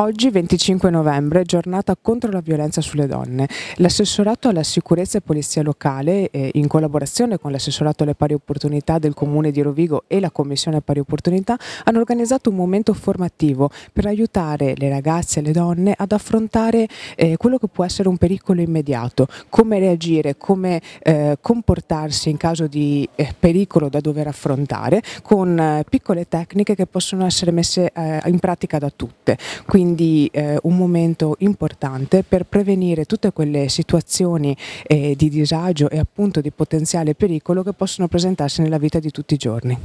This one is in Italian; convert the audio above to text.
Oggi 25 novembre, giornata contro la violenza sulle donne. L'assessorato alla sicurezza e polizia locale, eh, in collaborazione con l'assessorato alle pari opportunità del comune di Rovigo e la commissione pari opportunità, hanno organizzato un momento formativo per aiutare le ragazze e le donne ad affrontare eh, quello che può essere un pericolo immediato, come reagire, come eh, comportarsi in caso di pericolo da dover affrontare con piccole tecniche che possono essere messe in pratica da tutte. Quindi eh, un momento importante per prevenire tutte quelle situazioni eh, di disagio e appunto di potenziale pericolo che possono presentarsi nella vita di tutti i giorni.